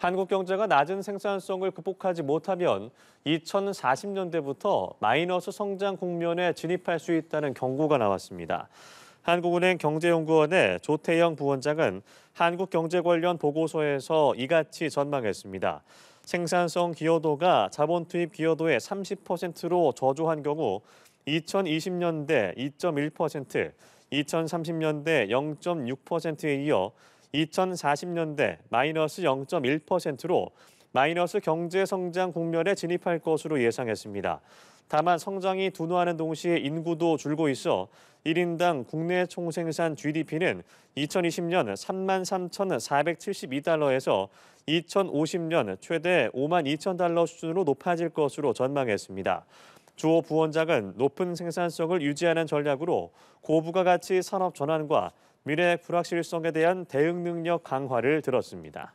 한국 경제가 낮은 생산성을 극복하지 못하면 2040년대부터 마이너스 성장 국면에 진입할 수 있다는 경고가 나왔습니다. 한국은행 경제연구원의 조태영 부원장은 한국 경제 관련 보고서에서 이같이 전망했습니다. 생산성 기여도가 자본 투입 기여도의 30%로 저조한 경우 2020년대 2.1%, 2030년대 0.6%에 이어 2040년대 마이너스 0.1%로 마이너스 경제 성장 국면에 진입할 것으로 예상했습니다. 다만 성장이 둔화하는 동시에 인구도 줄고 있어 1인당 국내 총생산 GDP는 2020년 3만 3,472달러에서 2050년 최대 5만 2천 달러 수준으로 높아질 것으로 전망했습니다. 주호 부원장은 높은 생산성을 유지하는 전략으로 고부가가치 산업 전환과 미래 불확실성에 대한 대응 능력 강화를 들었습니다.